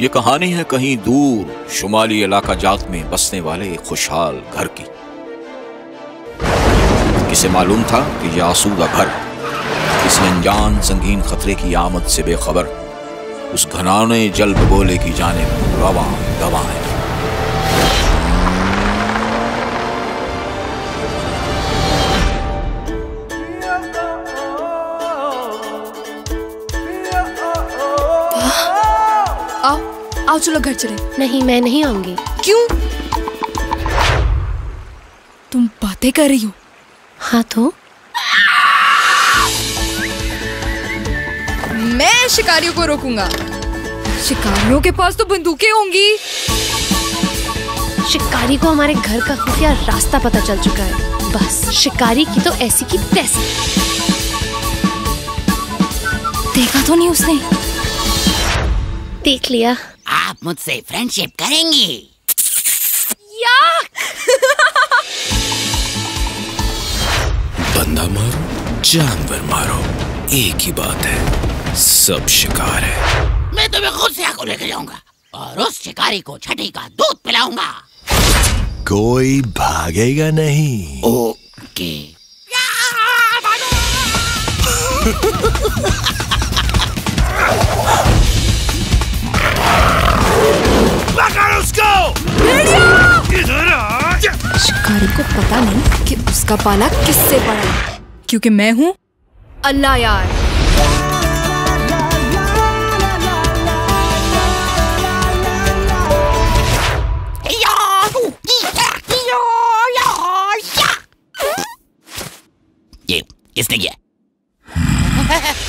ये कहानी है कहीं दूर, शुमाली इलाका जात में बसने वाले एक खुशहाल घर की। किसे मालूम था कि यह आसूदा घर किसी अनजान संगीन खतरे की आमद से बेखबर, उस घनाने जल बोले की जाने रवा गवा है। आओ आओ चलो घर चले। नहीं मैं नहीं आऊँगी। क्यों? तुम बातें कर रही हो। हाँ तो? मैं शिकारियों को रोकूँगा। शिकारियों के पास तो बंदूकें होंगी। शिकारी को हमारे घर का खुफिया रास्ता पता चल चुका है। बस शिकारी की तो ऐसी की तैसी। देखा तो नहीं उसने। देख लिया। आप मुझसे फ्रेंडशिप करेंगी। बंदा मारो जानवर मारो। एक ही बात है सब शिकार है। मैं तुम्हें खुद से आको लेके जाऊँगा और उस शिकारी को छठी का दूध पिलाऊँगा। कोई भागेगा नहीं। ओके। को पता नहीं कि उसका पाला किससे पड़ा। क्योंकि मैं हूँ अल्लाह यार। ये किसने किया।